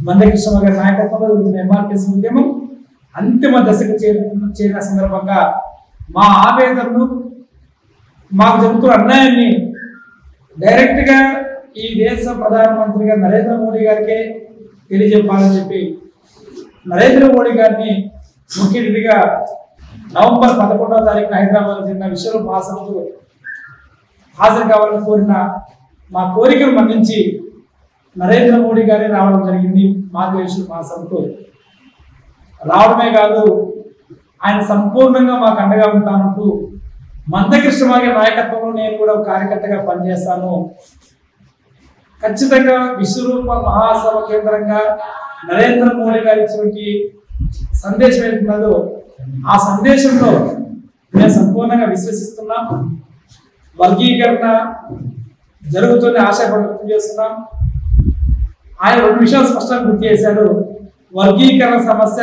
మందకృష్ణ గారి నాయకత్వంలో జరుగుతున్న ఎంఆర్పిఎస్ ఉద్యమం అంతిమ దశకు చేరుకున్న చేరిన సందర్భంగా మా ఆవేదనలు మాకు జరుగుతున్న అన్యాయాన్ని డైరెక్ట్గా ఈ దేశ ప్రధానమంత్రిగా నరేంద్ర మోడీ గారికే తెలియజెప్పాలని చెప్పి నరేంద్ర మోడీ గారిని ముఖ్య అతిథిగా నవంబర్ పదకొండవ తారీఖున హైదరాబాద్ జరిగిన విశ్వరూప హాజరు కావాలని కోరిన మా కోరికను మన్నించి నరేంద్ర మోడీ గారే రావడం జరిగింది మాదిలేశ్వర మాసంతో రావడమే కాదు ఆయన సంపూర్ణంగా మాకు అండగా ఉంటానంటూ మందకృష్ణ గారి నాయకత్వంలో నేను కూడా ఒక కార్యకర్తగా పనిచేస్తాను. ఖచ్చితంగా విశ్వరూప మహాసభ కేంద్రంగా నరేంద్ర మోడీ గారి ఇచ్చినటువంటి సందేశం ఏంటున్నదో ఆ సందేశంలో మేము సంపూర్ణంగా విశ్వసిస్తున్నాం. వర్గీకరణ జరుగుతుంది ఆశ వ్యక్తం చేస్తున్నాం. ఆయన రెండు విషయాలు స్పష్టంగా గుర్తు చేశారు వర్గీకరణ సమస్య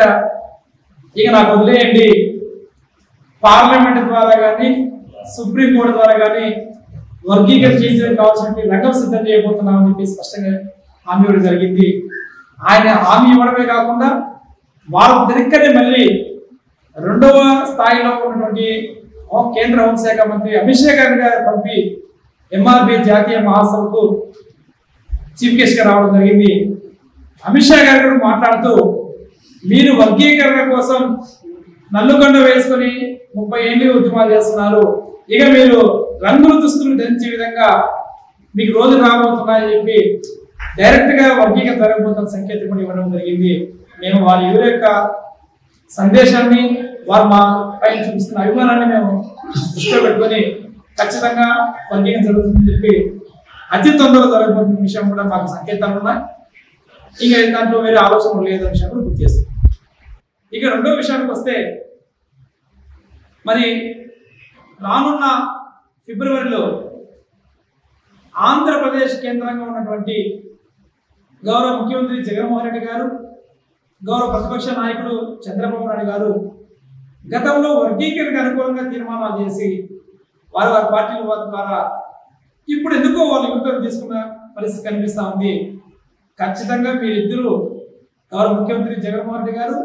ఇక నాకు వదిలేయండి. పార్లమెంట్ ద్వారా కానీ సుప్రీంకోర్టు ద్వారా కానీ వర్గీకరణ చేయించడానికి కావాల్సిన రకం సిద్ధం చేయబోతున్నామని చెప్పి స్పష్టంగా హామీ ఇవ్వడం జరిగింది. ఆయన హామీ ఇవ్వడమే కాకుండా వారు తిరక్కనే మళ్ళీ రెండవ స్థాయిలో ఉన్నటువంటి హోం- కేంద్ర హోంశాఖ మంత్రి అమిత్ షా గారిని పంపి ఎంఆర్బి జాతీయ మహాసభకు చీఫ్ గెస్ట్గా రావడం జరిగింది. అమిత్ షా గారు కూడా మాట్లాడుతూ మీరు వర్గీకరణ కోసం నల్లుకొండ వేసుకొని ముప్పై ఏళ్ళు ఉద్యమాలు చేస్తున్నారు. ఇక మీరు రంగుల దుస్తులు ధరించే విధంగా మీకు రోజులు రాబోతున్నాయని చెప్పి డైరెక్ట్గా వర్గీకరణ జరగబోతున్న సంకేతం కూడా ఇవ్వడం జరిగింది. మేము వారి యువ యొక్క సందేశాన్ని వారు మా పైన చూపిస్తున్న అభిమానాన్ని మేము దృష్టిలో పెట్టుకొని ఖచ్చితంగా వర్గీకరణ జరుగుతుందని చెప్పి అతి తొందరగా జరగబోతున్న విషయం కూడా మాకు సంకేతాలు ఉన్నాయి. ఇంకా దాంట్లో వేరే ఆలోచన లేదనే విషయం కూడా గుర్తు చేస్తాం. ఇక రెండో విషయానికి వస్తే మరి రానున్న ఫిబ్రవరిలో ఆంధ్రప్రదేశ్ కేంద్రంగా ఉన్నటువంటి గౌరవ ముఖ్యమంత్రి జగన్మోహన్ రెడ్డి గారు గౌరవ ప్రతిపక్ష నాయకుడు చంద్రబాబు నాయుడు గారు గతంలో వర్గీకరణకు అనుకూలంగా తీర్మానాలు చేసి వారి వారి పార్టీల వారి ద్వారా ఇప్పుడు ఎందుకో వాళ్ళు యువతను తీసుకున్న పరిస్థితి కనిపిస్తా ఉంది. ఖచ్చితంగా మీరిద్దరూ గౌరవ ముఖ్యమంత్రి జగన్మోహన్ రెడ్డి గారు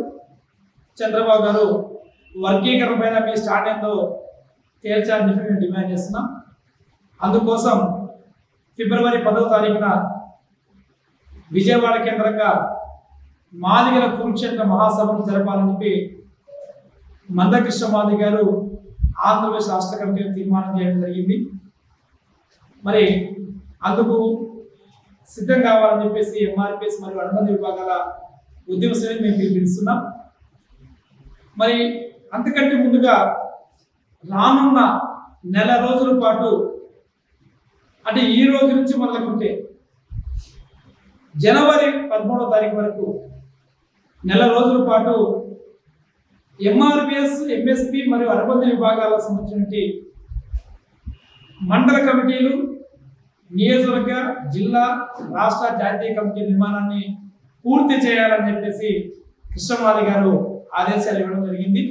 చంద్రబాబు గారు వర్గీకరణ పైన మీ స్టాండ్ ఏందో తేల్చాలని చెప్పి మేము డిమాండ్ చేస్తున్నాం. అందుకోసం ఫిబ్రవరి పదవ తారీఖున విజయవాడ కేంద్రంగా మాదిగల కురుక్షేత్ర మహాసభను జరపాలని చెప్పి మందకృష్ణ మాది గారు ఆంధ్రప్రదేశ్ రాష్ట్ర కమిటీ తీర్మానం చేయడం జరిగింది. మరి అందుకు సిద్ధం కావాలని చెప్పేసి ఎంఆర్పిఎస్ మరియు అనుబంధ విభాగాల ఉద్యమశ్రేణి మేము పిలుపునిస్తున్నాం. మరి అంతకంటే ముందుగా రానున్న నెల రోజుల పాటు అంటే ఈ రోజు నుంచి మొదలుకుంటే జనవరి పదమూడవ తారీఖు వరకు నెల రోజుల పాటు ఎంఆర్పిఎస్ ఎంఎస్పి మరియు అనుబంధ విభాగాలకు సంబంధించినటువంటి మండల కమిటీలు నియోజకవర్గ జిల్లా రాష్ట్ర జాతీయ కమిటీ నిర్మాణాన్ని పూర్తి చేయాలని చెప్పేసి కృష్ణమాది గారు ఆదేశాలు ఇవ్వడం జరిగింది.